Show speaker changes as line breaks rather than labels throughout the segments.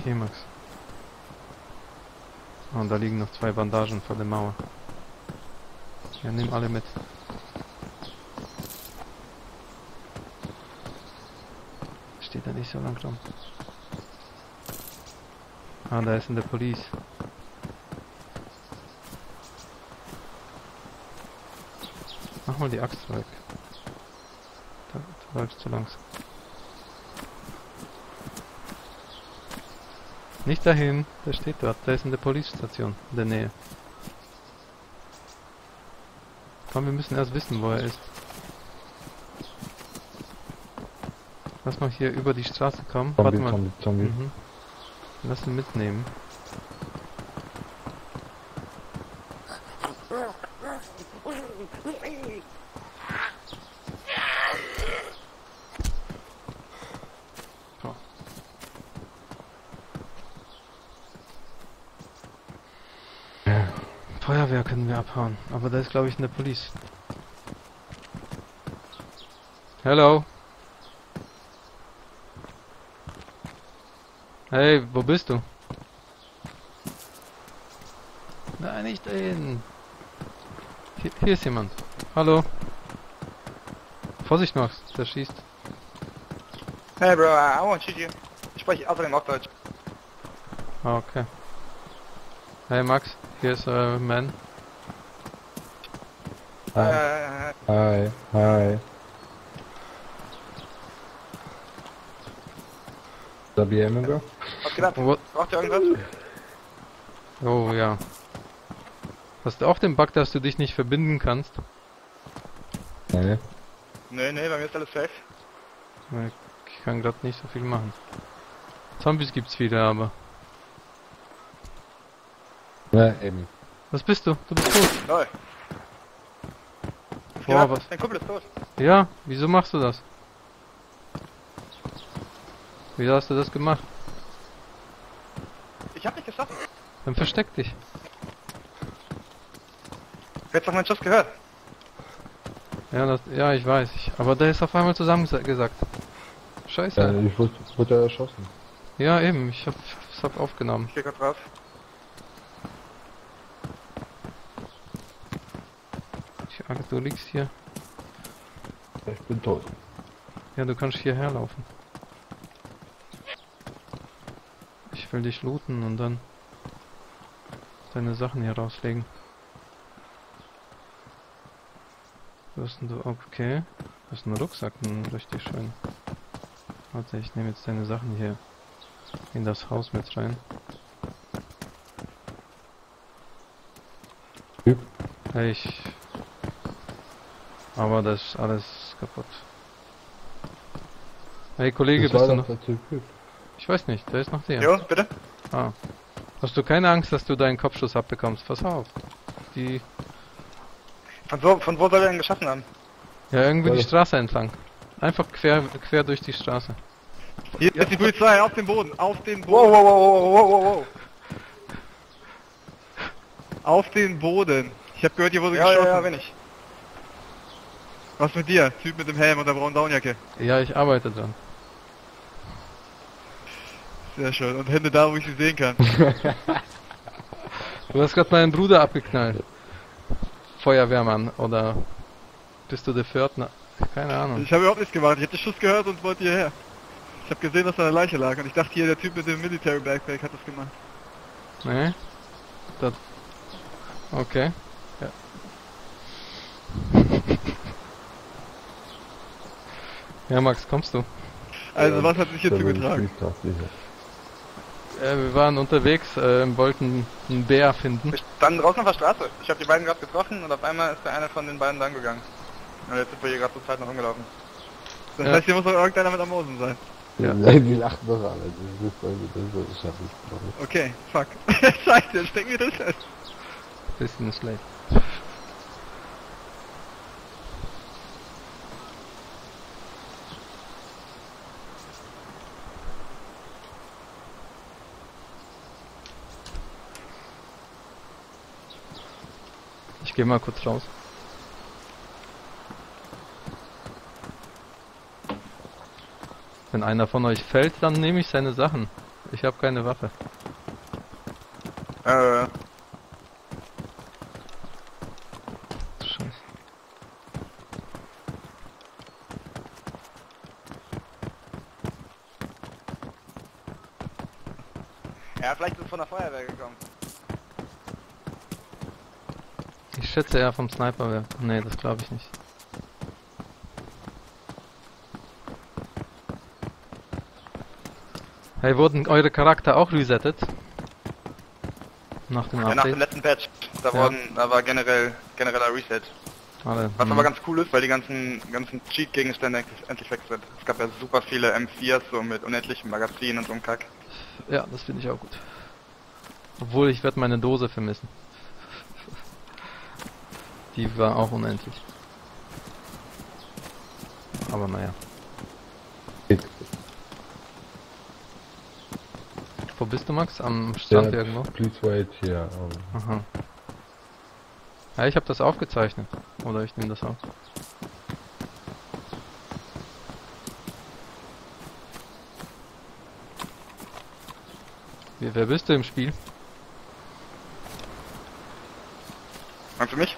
Okay, Max. Oh, da liegen noch zwei Bandagen vor der Mauer. Ja, nimm alle mit. Steht da nicht so lang rum. Ah, da ist in der Police. Mach mal die Axt weg. Da, du läufst zu langsam. Nicht dahin, der steht dort, der ist in der Police-Station in der Nähe. Komm, wir müssen erst wissen, wo er ist. Lass mal hier über die Straße kommen.
Zombie,
Warte mal.
Zombie, Zombie.
Mhm. Lass ihn mitnehmen. So. Feuerwehr können wir abhauen, aber da ist glaube ich eine Police. Hello. Hey, wo bist du? Nein, nicht dahin. Hier, hier ist jemand. Hallo. Vorsicht, Max, der schießt.
Hey bro, I shoot you. Ich spreche außerdem auch Deutsch.
Ah, okay. Hey Max, hier ist äh, Man.
Hi, hi, hi. Zabijemy go?
was geht ab? Braucht ihr irgendwas?
Oh ja. Hast du auch den Bug, dass du dich nicht verbinden kannst?
Nee.
Nee, nee, bei mir ist alles safe.
Ich kann gerade nicht so viel machen. Zombies gibt's wieder, aber.
Ja, eben.
Was bist du? Du bist tot.
Lol.
Boah, was?
Dein Kumpel ist tot.
Ja, wieso machst du das? Wieso hast du das gemacht?
Ich hab dich geschossen.
Dann versteck dich.
Du hättest doch meinen Schuss gehört.
Ja, das, ja, ich weiß. Ich, aber der ist auf einmal zusammengesagt. Scheiße.
Äh, ich wurde, wurde erschossen.
Ja, eben. Ich hab, ich hab aufgenommen.
Ich geh grad raus.
Ja, du liegst hier.
Ich bin tot.
Ja, du kannst hierher laufen. Ich will dich looten und dann deine Sachen hier rauslegen. Wo ist denn du? Okay. Das ist ein Rucksack, ein richtig schön. Warte, ich nehme jetzt deine Sachen hier in das Haus mit rein.
Typ.
Hey, ich... Aber das ist alles kaputt. Hey Kollege,
Das
bist du noch? Ich weiß nicht, der ist noch der.
Jo, bitte?
Ah. Hast du keine Angst, dass du deinen Kopfschuss abbekommst? Pass auf. Die...
Von, so, von wo soll er denn geschossen haben?
Ja, irgendwie die. Straße entlang. Einfach quer, quer durch die Straße.
Hier
Ja.
ist die Polizei, auf dem Boden, auf den Boden.
Wow, wow, wow, wow, wow, wow, wow.
Auf den Boden. Ich hab gehört, hier wurde
Ja, ja,
geschossen.
ja, bin ich.
Was mit dir? Typ mit dem Helm und der braunen Downjacke.
Ja, ich arbeite dran.
Sehr schön. Und Hände da, wo ich sie sehen kann.
Du hast gerade meinen Bruder abgeknallt. Feuerwehrmann oder bist du der Pförtner? Keine Ahnung.
Ich habe überhaupt nichts gemacht. Ich hab den Schuss gehört und wollte hierher. Ich habe gesehen, dass da eine Leiche lag und ich dachte hier, der Typ mit dem Military Backpack hat das gemacht.
Nee? Das... Okay. Ja. Ja, Max, kommst du?
Also was hat sich hier zugetragen?
Äh, wir waren unterwegs, äh, wollten einen Bär finden.
Wir standen draußen auf der Straße. Ich habe die beiden gerade getroffen und auf einmal ist der eine von den beiden lang gegangen. Und jetzt sind wir hier gerade zur Zeit noch rumgelaufen.
Das
Ja.
heißt, hier muss doch irgendeiner mit am Mosen sein.
Ja.
Nein, die lachen doch alle. Das ist voll das ist das schaff ich nicht.
Okay, fuck. Scheiße, jetzt stecken wir drin fest.
Bisschen schlecht. Ich gehe mal kurz raus. Wenn einer von euch fällt, dann nehme ich seine Sachen. Ich habe keine Waffe.
Äh,
Scheiße.
ja, vielleicht ist es von der Feuerwehr gekommen.
Schätze eher vom Sniper wäre. Nee, das glaube ich nicht. Hey, wurden eure Charakter auch resettet? Nach dem
Ja, nach dem letzten Patch. Da,
Ja.
wurden, da war generell genereller Reset.
Alle.
Was
hm.
aber ganz cool ist, weil die ganzen, ganzen Cheat-Gegenstände endlich- endlich weg sind. Es gab ja super viele M4s so mit unendlichen Magazinen und so einem Kack.
Ja, das finde ich auch gut. Obwohl, ich werde meine Dose vermissen. Die war auch unendlich. Aber naja. Wo bist du, Max? Am Strand
Ja,
irgendwo?
Please wait here. Um,
Aha. Ja, ich habe das aufgezeichnet. Oder ich nehme das auf. Wie, wer bist du im Spiel?
Meinst du mich?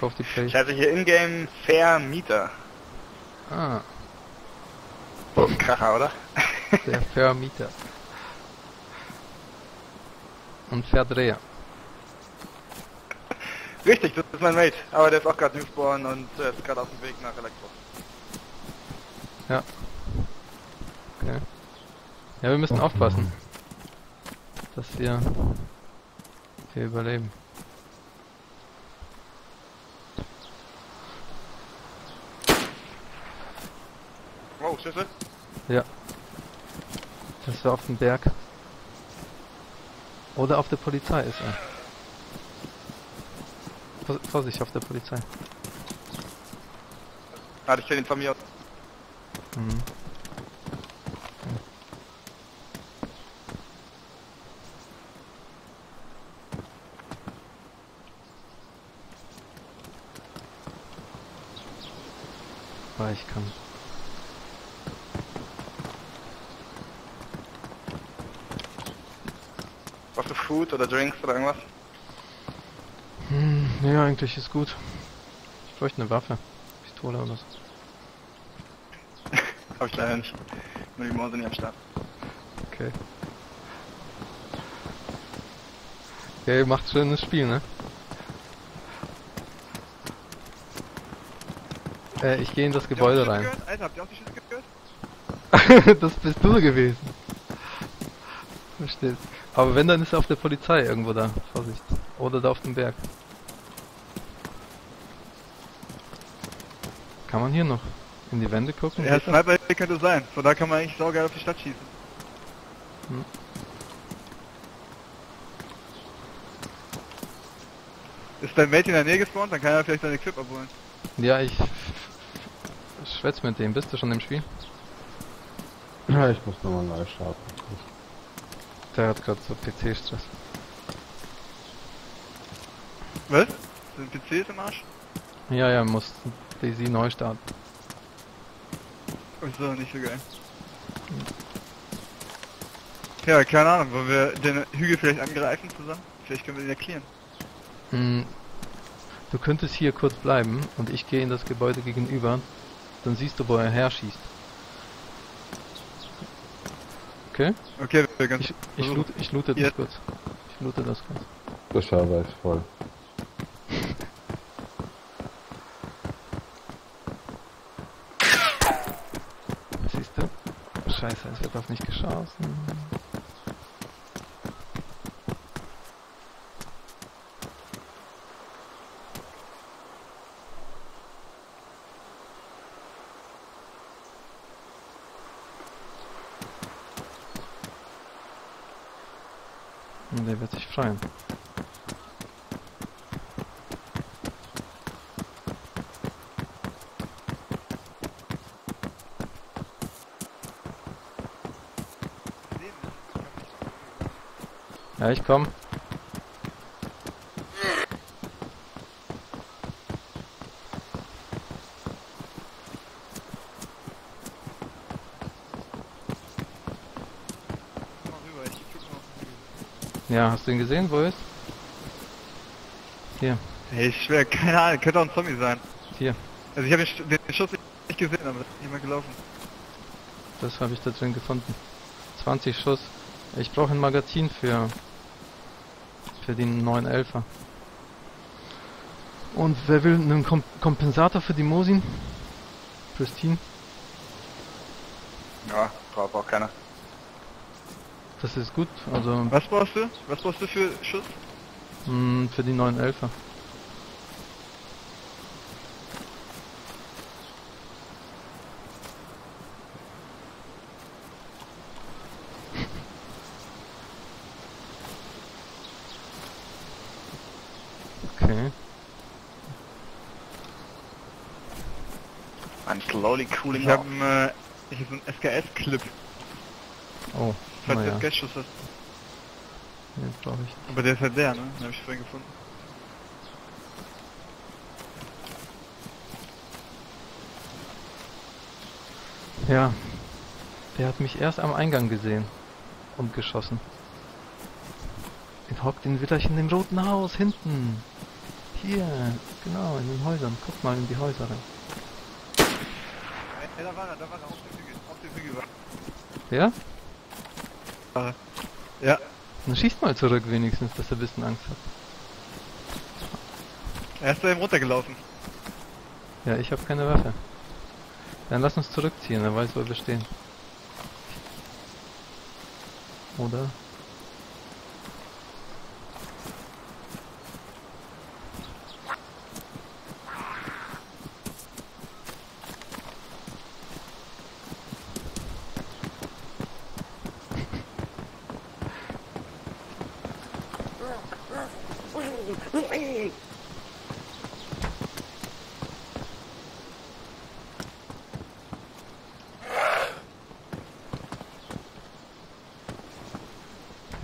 Auf die Play.
Ich heiße hier in-game Fair Mieter.
Ah,
ein Kracher, oder?
der Vermieter. Und Verdreher.
Richtig, das ist mein Mate. Aber der ist auch gerade Newsborn und äh, ist gerade auf dem Weg nach Elektro.
Okay. Ja, wir müssen aufpassen, dass wir hier überleben.
Wow, Schüsse?
Das war auf dem Berg. Oder auf der Polizei ist er. Vor- Vorsicht, auf der Polizei.
Ah, ich kenne ihn von mir aus.
Mhm. Aber ich kann.
Brauchst du Food oder Drinks oder irgendwas?
Hm, ja, eigentlich ist gut. Ich bräuchte eine Waffe. Pistole oder so.
Hab ich leider nicht. Nur die Morde nicht am Start.
Okay. Okay, macht schönes Spiel, ne? Äh, ich gehe in das Gebäude rein.
Alter, habt ihr auch die Schüsse gehört?
das bist du gewesen. Versteht. Aber wenn, dann ist er auf der Polizei irgendwo da. Vorsicht. Oder da auf dem Berg. Kann man hier noch in die Wände gucken?
Ja? Sniper könnte sein. Von da kann man eigentlich saugeil auf die Stadt schießen.
Hm.
Ist dein Mate in der Nähe gespawnt? Dann kann er vielleicht seine Equip abholen.
Ja, ich schwätz mit dem. Bist du schon im Spiel?
ja, ich muss nochmal neu starten.
Der hat gerade so PC-Stress.
Was? Sind PCs im Arsch?
Ja, ja, muss Daisy neu starten.
Oh, so, nicht so geil. Ja, keine Ahnung, wollen wir den Hügel vielleicht angreifen zusammen? Vielleicht können wir den ja clearen.
Hm, du könntest hier kurz bleiben und ich gehe in das Gebäude gegenüber. Dann siehst du, wo er her schießt. Okay?
Okay, wir können
Ich, ich, loot, ich loote das
Ja.
kurz. Ich loote das kurz.
Der Server ist voll.
Siehst du? Scheiße, es wird auf mich geschossen. Und der wird sich freuen. Ja, ich komm. Ja, hast du ihn gesehen, wo er ist? Hier,
Hey, schwer, keine Ahnung, könnte auch ein Zombie sein.
hier.
Also ich habe den, den Schuss nicht gesehen, aber ist niemand gelaufen.
Das habe ich da drin gefunden. 20 Schuss. Ich brauche ein Magazin für für den 911er. Und wer will einen Kom Kompensator für die Mosin? Pristine?
Ja, braucht auch keiner.
Das ist gut. Also
Was brauchst du? Was brauchst du für Schuss?
mh, für die 911er. Okay.
I'm slowly cooling
Ich habe äh, ich hab so einen SKS-Clip,
Oh,
falls du
naja,
SKS-Schuss hast.
den brauche ich.
Aber der ist halt der, ne? Den habe ich vorhin gefunden.
Ja, der hat mich erst am Eingang gesehen und geschossen. Den hockt in Witterchen im roten Haus hinten. Hier, genau, in den Häusern. Guck mal in die Häuser rein.
Ey, da war er, da war er, auf dem Hügel, auf dem Hügel war
Ja?
Er. Ja,
Dann schießt mal zurück wenigstens, dass er ein bisschen Angst hat.
er ist da eben runtergelaufen.
Ja, ich habe keine Waffe. Dann lass uns zurückziehen, er weiß, wo wir stehen. Oder?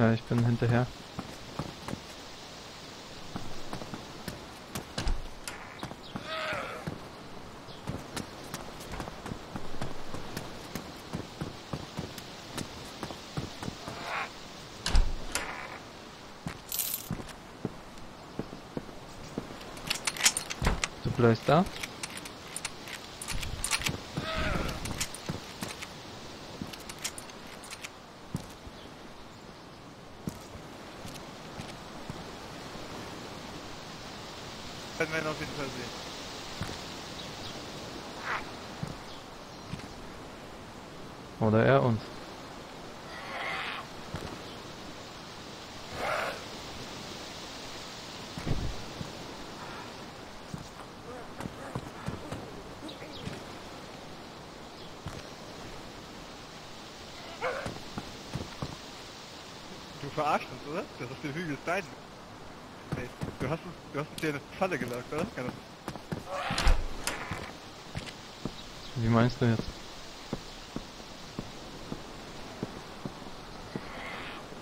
Ja, ich bin hinterher. Du bleibst da?
Werden wir ihn auf jeden Fall sehen.
Oder er uns?
Du verarschst uns, oder? Das auf dem Hügel ist dein. Ey, du hast uns, du hast uns hier eine Falle gelagt, oder?
Wie meinst du jetzt?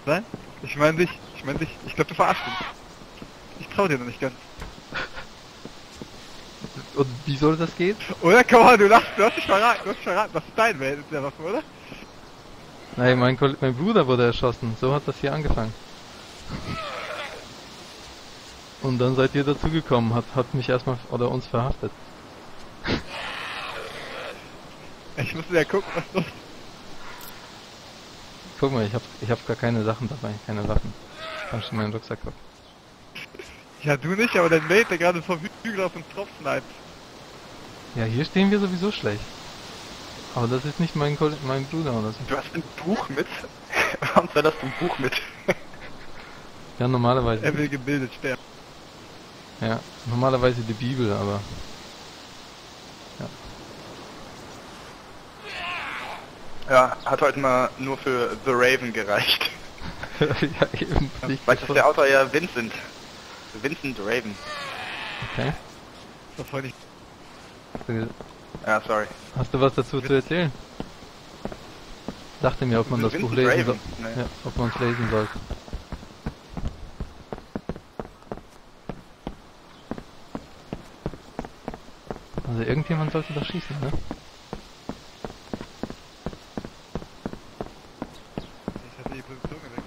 Sein? Ich meine dich, ich meine dich, ich glaube du verarschst uns. Ich trau dir noch nicht ganz.
Und wie soll das gehen?
Oder? Komm on, du lachst, du hast dich verraten, du hast dich verraten. Das ist dein Welt der Waffe, oder?
Nein, mein, Koll- mein Bruder wurde erschossen. So hat das hier angefangen. Und dann seid ihr dazugekommen, hat, hat mich erstmal oder uns verhaftet.
Ich musste ja gucken, was los
Guck mal, ich hab, ich hab gar keine Sachen dabei, keine Waffen. Kannst du meinen Rucksack ab.
Ja, du nicht, aber dein Mate, der gerade vom Hügel auf uns drauf sniped.
Ja, hier stehen wir sowieso schlecht. Aber das ist nicht mein, Koll mein Bruder oder so.
Du hast ein Buch mit? Warum soll das ein Buch mit?
Ja, normalerweise.
Er will gebildet sterben.
Ja, normalerweise die Bibel, aber.
Ja, hat heute mal nur für The Raven gereicht.
ja, eben. Nicht
Vielleicht ist der Autor ja Vincent. Vincent Raven.
Okay.
Das.
Hast du,
Ja, sorry.
hast du was dazu zu erzählen? Dachte mir, ob man das
Vincent
Buch lesen soll.
Nee.
Ja, ob man es lesen sollte. Also irgendjemand sollte das schießen, ne?
Ich hatte die Position gewechselt.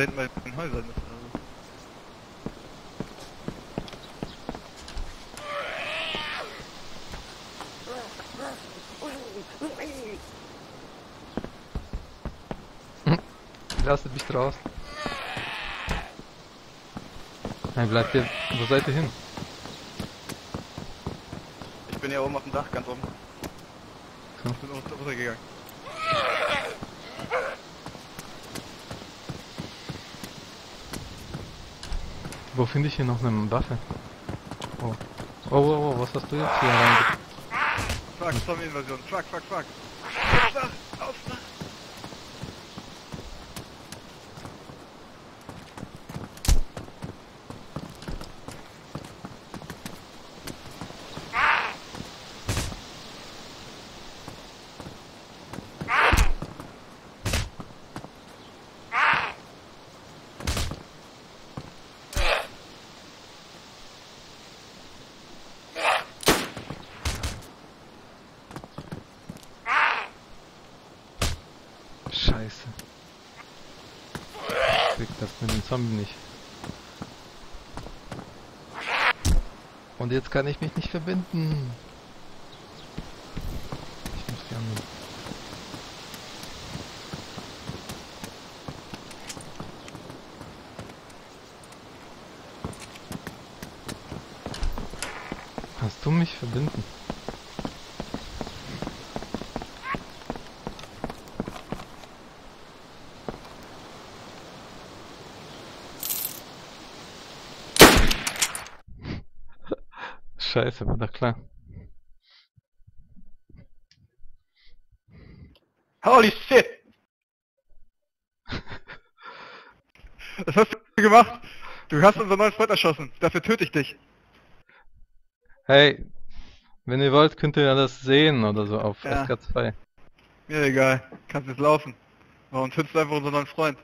da hinten bei den Häusern ist. Also.
Lasst mich draus. Nein, bleibt ihr. Wo seid ihr hin?
Ich bin hier oben auf dem Dach, ganz oben.
Ich bin unter- runtergegangen.
Wo finde ich hier noch eine Waffe? Oh. Oh, oh, oh, was hast du jetzt hier rein?
Fuck, Zombie-Invasion. Fuck, fuck, fuck. Aufs Dach, aufs Dach.
Scheiße. Krieg das mit dem Zombie nicht. Und jetzt kann ich mich nicht verbinden. Ich muss die anderen. Kannst du mich verbinden? Scheiße, war doch klar.
Holy shit!
Was hast du gemacht? Du hast unseren neuen Freund erschossen. Dafür töte ich dich.
Hey, wenn ihr wollt, könnt ihr ja das sehen oder so auf
Ja.
SK2.
Mir egal. Kannst jetzt laufen. Warum tötest du einfach unseren neuen Freund?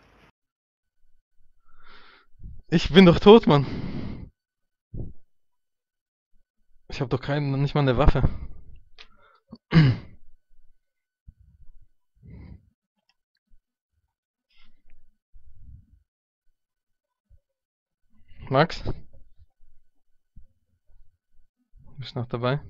Ich bin doch tot, Mann. Ich hab doch keinen, nicht mal eine Waffe. Max? Bist du noch dabei?